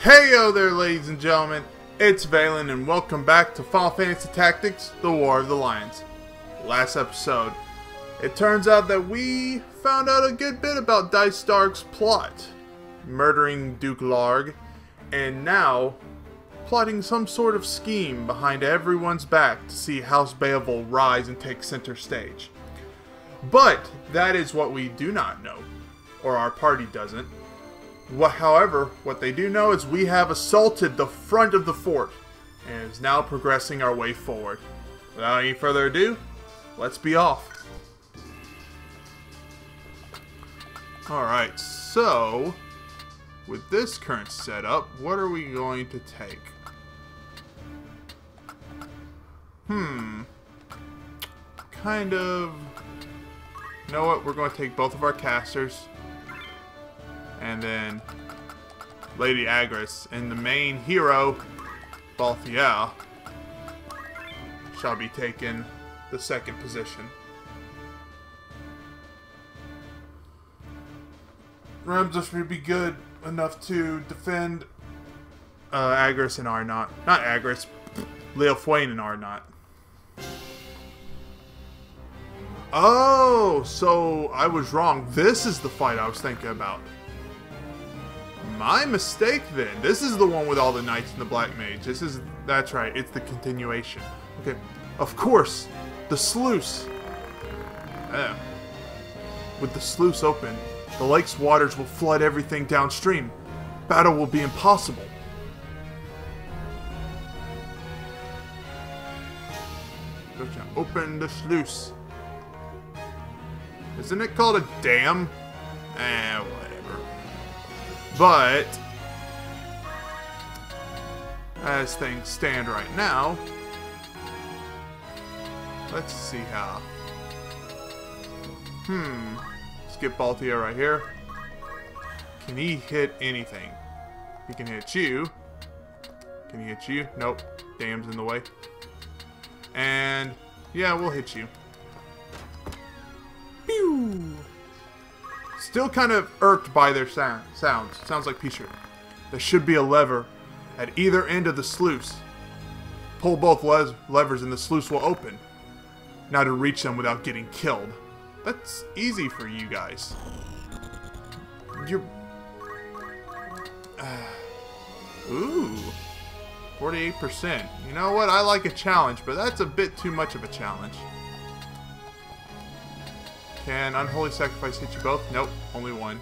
Hey yo there ladies and gentlemen, it's Valan and welcome back to Final Fantasy Tactics, The War of the Lions. Last episode, it turns out that we found out a good bit about Dycedarg's plot, murdering Duke Larg, and now plotting some sort of scheme behind everyone's back to see House Beoulve rise and take center stage. But that is what we do not know, or our party doesn't. However, what they do know is we have assaulted the front of the fort and is now progressing our way forward. Without any further ado, let's be off. Alright, so with this current setup, what are we going to take? Hmm. Kind of. You know what? We're going to take both of our casters and then Lady Agrias, and the main hero, Balthier, shall be taking the second position. Ramses would be good enough to defend uh, Agrias and Arnott. Not Agrias, Leo Fwain and Arnott. Oh, so I was wrong. This is the fight I was thinking about. My mistake then. This is the one with all the knights and the black mage. This is that's right. It's the continuation. Okay. Of course, the sluice. Yeah. With the sluice open, the lake's waters will flood everything downstream. Battle will be impossible. Open the sluice. Isn't it called a dam? Eh. But, as things stand right now, let's see how. Hmm. Get Balthier right here. Can he hit anything? He can hit you. Can he hit you? Nope. Dam's in the way. And, yeah, we'll hit you. Still kind of irked by their sound, sounds. Sounds like Pisher. There should be a lever at either end of the sluice. Pull both les levers and the sluice will open. Now to reach them without getting killed. That's easy for you guys. You're... Ooh. 48%. You know what? I like a challenge, but that's a bit too much of a challenge. Can Unholy Sacrifice hit you both? Nope, only one.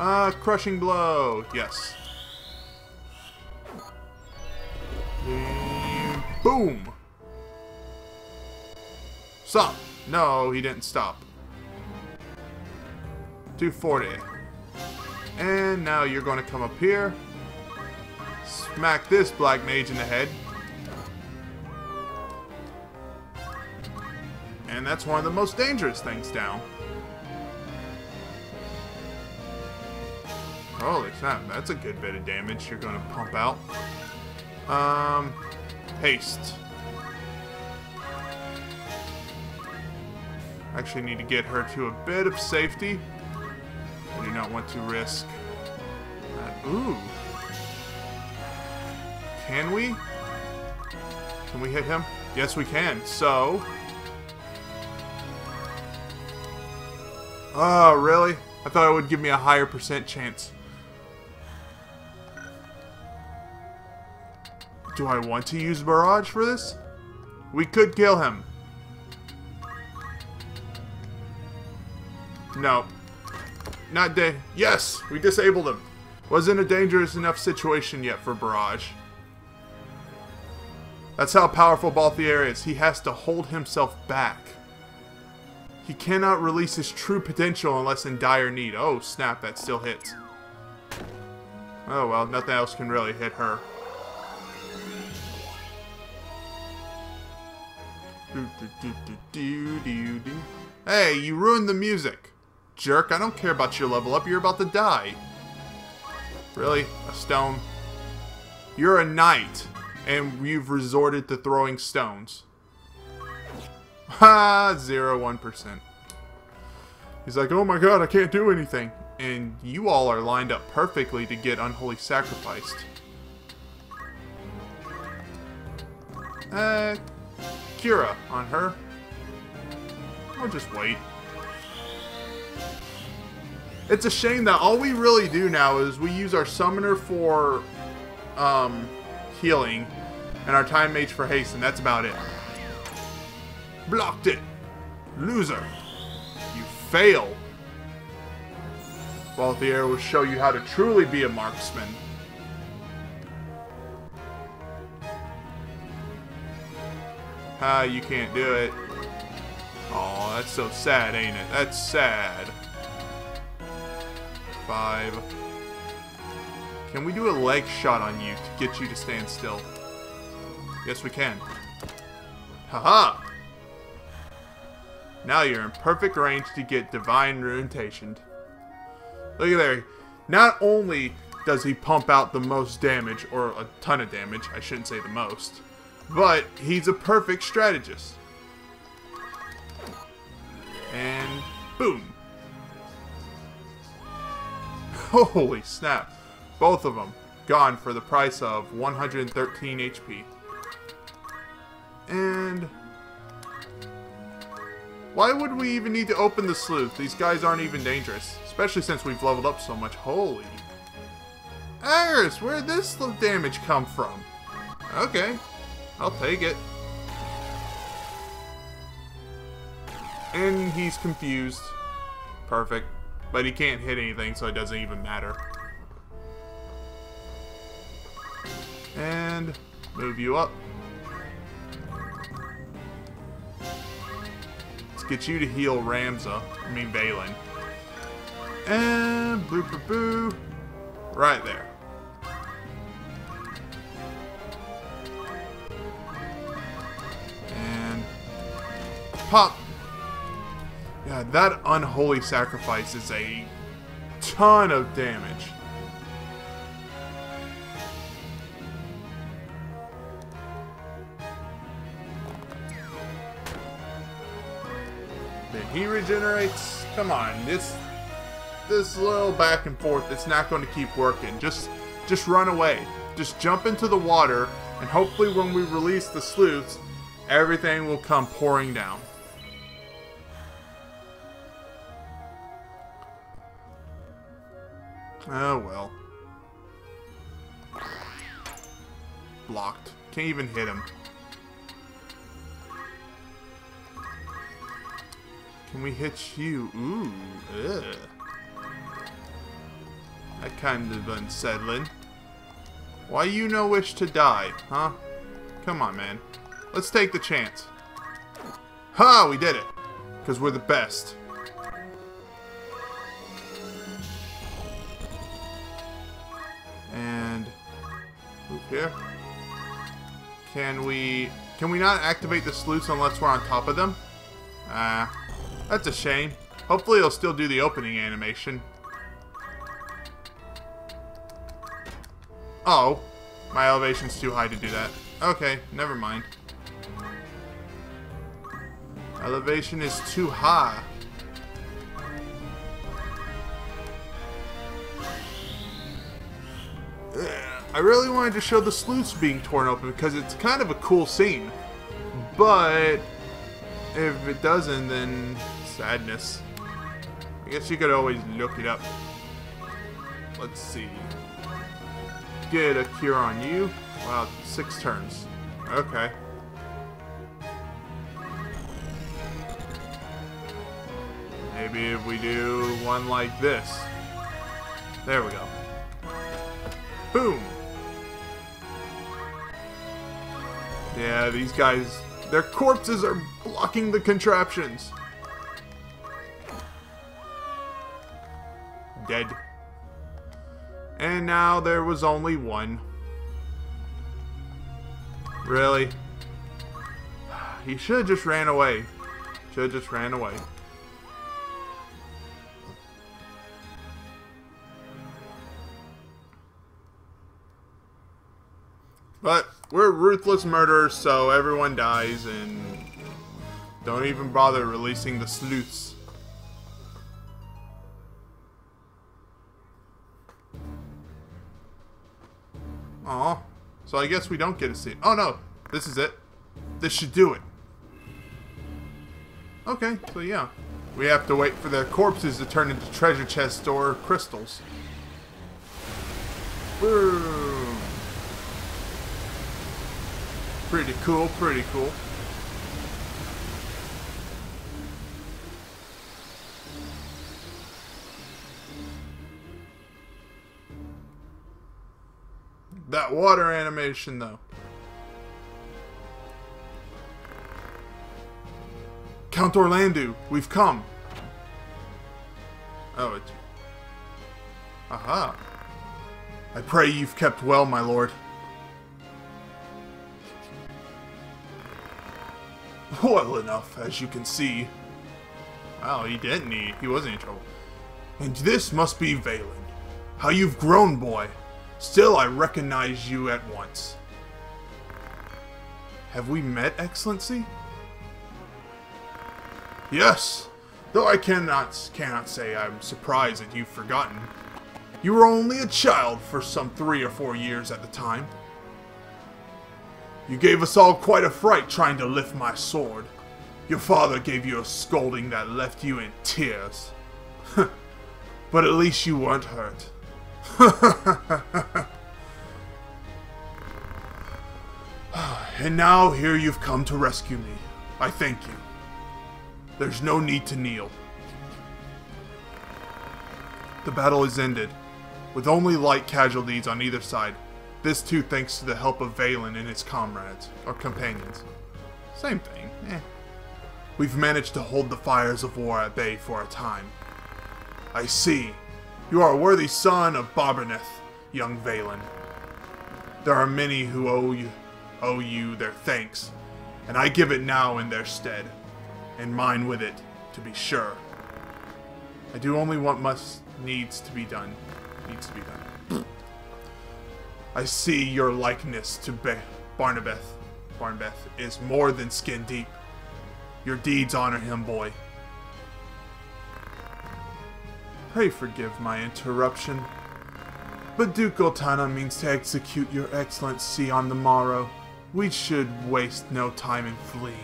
Uh, Crushing Blow. Yes. Boom! Stop! No, he didn't stop. 240. And now you're going to come up here. Smack this Black Mage in the head. And that's one of the most dangerous things down. Holy snap, that's a good bit of damage you're to pump out. Um, haste. Actually need to get her to a bit of safety. I do not want to risk that. Ooh. Can we? Can we hit him? Yes, we can. So... Oh, really? I thought it would give me a higher percent chance. Do I want to use Barrage for this? We could kill him. No. Not dead. Yes! We disabled him. Wasn't a dangerous enough situation yet for Barrage. That's how powerful Balthier is. He has to hold himself back. He cannot release his true potential unless in dire need. Oh, snap, that still hits. Oh, well, nothing else can really hit her. Hey, you ruined the music. Jerk, I don't care about your level up. You're about to die. Really? A stone? You're a knight, and you've resorted to throwing stones. Ha! Zero, one percent. He's like, oh my god, I can't do anything. And you all are lined up perfectly to get unholy sacrificed. Uh, Cura on her. I'll just wait. It's a shame that all we really do now is we use our summoner for um, healing and our time mage for haste, and that's about it. Blocked it. Loser. You fail. Balthier will show you how to truly be a marksman. Ah, you can't do it. Oh, that's so sad, ain't it? That's sad. Five. Can we do a leg shot on you to get you to stand still? Yes, we can. Haha! -ha. Now you're in perfect range to get Divine Ruination. Look at there. Not only does he pump out the most damage, or a ton of damage, I shouldn't say the most, but he's a perfect strategist. And boom. Holy snap. Both of them gone for the price of 113 HP. And why would we even need to open the sluice? These guys aren't even dangerous. Especially since we've leveled up so much. Holy. Iris, where'd this damage come from? Okay. I'll take it. And he's confused. Perfect. But he can't hit anything, so it doesn't even matter. And move you up. Let's get you to heal Ramza. I mean Valan. And boo boo boo. Right there. And pop. Yeah, that unholy sacrifice is a ton of damage. Then he regenerates. Come on, this this little back and forth, it's not going to keep working. Just, just run away. Just jump into the water, and hopefully when we release the sluices, everything will come pouring down. Oh well. Blocked. Can't even hit him. Can we hit you? Ooh, ugh. That kind of unsettling. Why you no wish to die, huh? Come on, man. Let's take the chance. Ha! We did it! Because we're the best. And... Move here. Can we... Can we not activate the sluices unless we're on top of them? Ah, uh, that's a shame. Hopefully it'll still do the opening animation. Oh, my elevation's too high to do that. Okay, never mind. Elevation is too high. I really wanted to show the sluices being torn open because it's kind of a cool scene. But if it doesn't, then sadness. I guess you could always look it up. Let's see get a cure on you. Wow, six turns. Okay. Maybe if we do one like this. There we go. Boom! Yeah, these guys, their corpses are blocking the contraptions. Now there was only one. Really? He should have just ran away. Should have just ran away. But we're ruthless murderers, so everyone dies and don't even bother releasing the sluices. So I guess we don't get to see. Oh no, this is it. This should do it. Okay, so yeah. We have to wait for their corpses to turn into treasure chests or crystals. Boom. Pretty cool, pretty cool. That water animation, though. Count Orlandeau, we've come. Oh, it. Aha. I pray you've kept well, my lord. Well enough, as you can see. Wow, he didn't. He, he wasn't in trouble. And this must be Valan. How you've grown, boy. Still, I recognize you at once. Have we met, Excellency? Yes, though I cannot cannot say I'm surprised that you've forgotten. You were only a child for some three or four years at the time. You gave us all quite a fright trying to lift my sword. Your father gave you a scolding that left you in tears. but at least you weren't hurt. and now here you've come to rescue me. I thank you. There's no need to kneel. The battle is ended, with only light casualties on either side. This too thanks to the help of Valan and his comrades, or companions. Same thing, eh. We've managed to hold the fires of war at bay for a time. I see. You are a worthy son of Barbaneth, young Valan. There are many who owe you, owe you their thanks, and I give it now in their stead, and mine with it, to be sure. I do only what must needs to be done. Needs to be done. I see your likeness to Be Barbaneth. Barbaneth is more than skin deep. Your deeds honor him, boy. Pray forgive my interruption. But Duke Goltana means to execute your excellency on the morrow. We should waste no time in fleeing.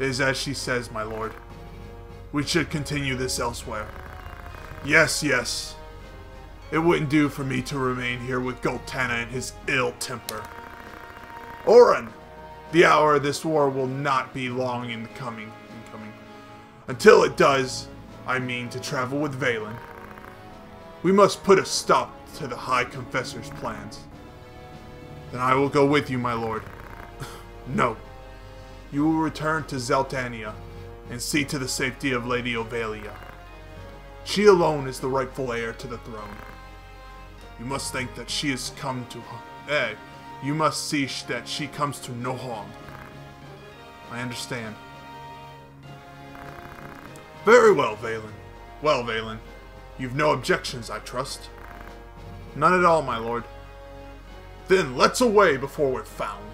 It is as she says, my lord. We should continue this elsewhere. Yes, yes. It wouldn't do for me to remain here with Goltana and his ill temper. Orran! The hour of this war will not be long in the coming. In coming. Until it does, I mean to travel with Valan. We must put a stop to the High Confessor's plans. Then I will go with you, my lord. no. You will return to Zeltennia and see to the safety of Lady Ovelia. She alone is the rightful heir to the throne. You must think that she has come to... Eh, you must see that she comes to no harm. I understand. Very well, Valan. Well, Valan, you've no objections, I trust. None at all, my lord. Then let's away before we're found.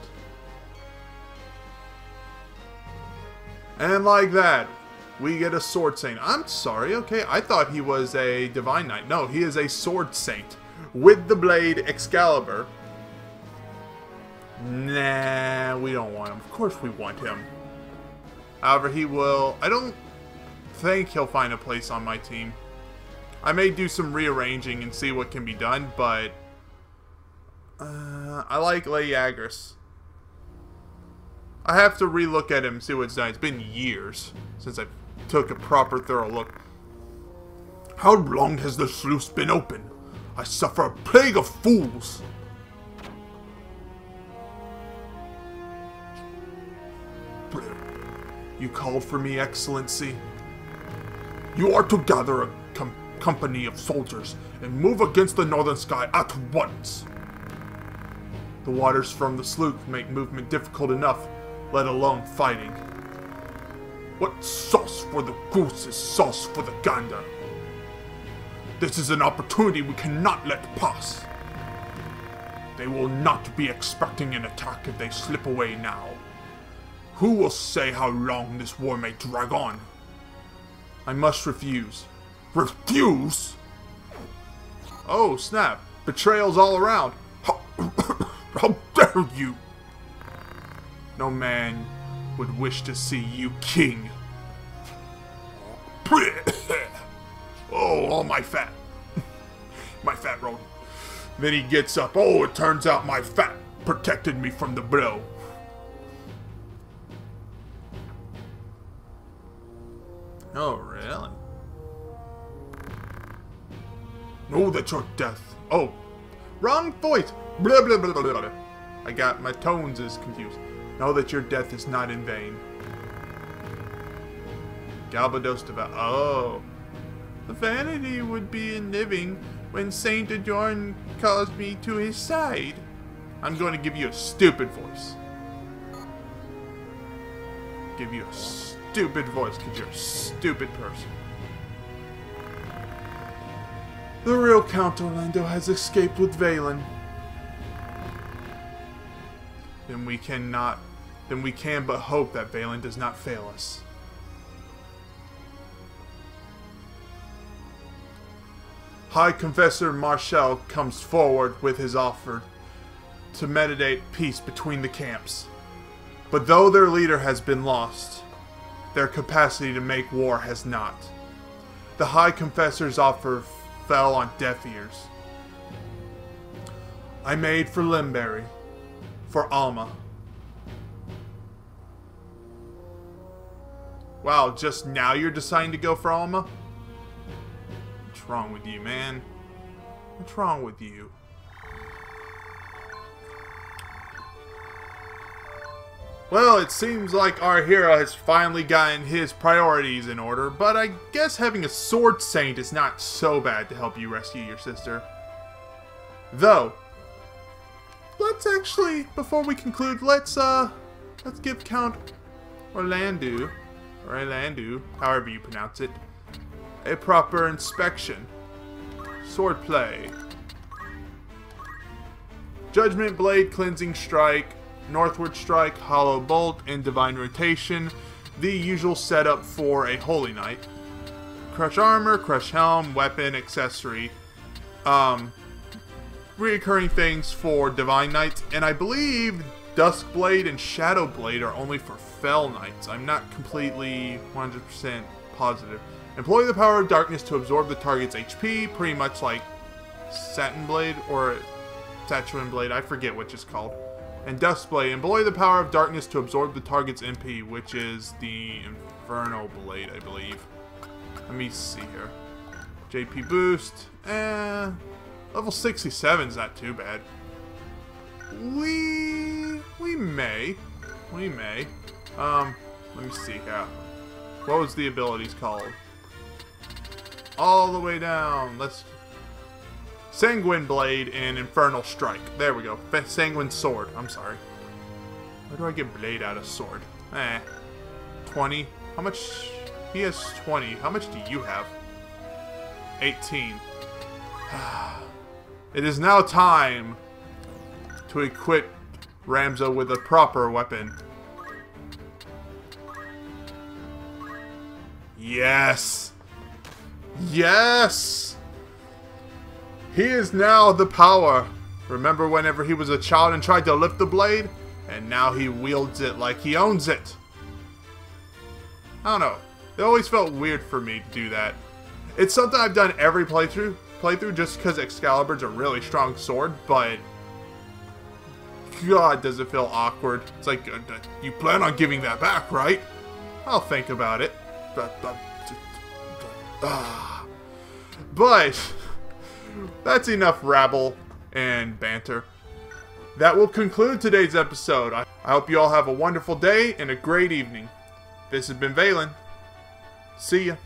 And like that, we get a sword saint. I'm sorry, okay, I thought he was a divine knight. No, he is a sword saint with the blade Excalibur. Nah, we don't want him. Of course we want him. However, he will... I don't think he'll find a place on my team. I may do some rearranging and see what can be done, but... Uh, I like Leigris. I have to relook at him see what's done. It's been years since I took a proper thorough look. How long has the sluice been open? I suffer a plague of fools. You called for me, Excellency? You are to gather a com company of soldiers and move against the northern sky at once. The waters from the sloop make movement difficult enough, let alone fighting. What sauce for the goose is sauce for the gander. This is an opportunity we cannot let pass. They will not be expecting an attack if they slip away now. Who will say how long this war may drag on? I must refuse. Refuse? Oh, snap. Betrayals all around. How, how dare you? No man would wish to see you king. oh, all my fat. my fat rolled. Then he gets up. Oh, it turns out my fat protected me from the blow. Oh, that's your death. Oh, wrong voice. Blah, blah, blah, blah, blah. I got my tones is confused. Know that your death is not in vain. Glabados devout. Oh. The vanity would be in living when Saint Adorn calls me to his side. I'm going to give you a stupid voice. Give you a stupid voice because you're a stupid person. The real Count Orlandeau has escaped with Valan. Then we cannot, then we can but hope that Valan does not fail us. High Confessor Marcel comes forward with his offer to meditate peace between the camps. But though their leader has been lost, their capacity to make war has not. The High Confessor's offer fell on deaf ears. I made for Limberry, for Alma. Wow, just now you're deciding to go for Alma? What's wrong with you, man? What's wrong with you? Well, it seems like our hero has finally gotten his priorities in order, but I guess having a sword saint is not so bad to help you rescue your sister. Though, let's actually, before we conclude, let's, uh, let's give Count Orlandeau, or Orlandeau, however you pronounce it, a proper inspection. Swordplay. Judgment Blade, Cleansing Strike, Northward Strike, Hollow Bolt, and Divine Ruination. The usual setup for a Holy Knight. Crush Armor, Crush Helm, Weapon, Accessory. Um, reoccurring things for Divine Knights, and I believe Dusk Blade and Shadow Blade are only for Fell Knights. I'm not completely 100% positive. Employ the power of darkness to absorb the target's HP, pretty much like Satin Blade or Tatooine Blade, I forget which is called. And Dusk Blade, employ the power of darkness to absorb the target's MP, which is the Inferno Blade, I believe. Let me see here. JP boost, eh, level 67 is not too bad. We, we may, we may. Um, let me see here. What was the abilities called? all the way down. Let's... Sanguine Blade and Infernal Strike. There we go. Sanguine Sword. I'm sorry. Where do I get Blade out of Sword? Eh. 20. How much... He has 20. How much do you have? 18. it is now time to equip Ramza with a proper weapon. Yes! Yes! He is now the power. Remember whenever he was a child and tried to lift the blade? And now he wields it like he owns it. I don't know. It always felt weird for me to do that. It's something I've done every playthrough, playthrough just because Excalibur's a really strong sword, but... God, does it feel awkward. It's like, uh, you plan on giving that back, right? I'll think about it. But, but that's enough rabble and banter. That will conclude today's episode. I, hope you all have a wonderful day and a great evening. This has been Valan. See ya.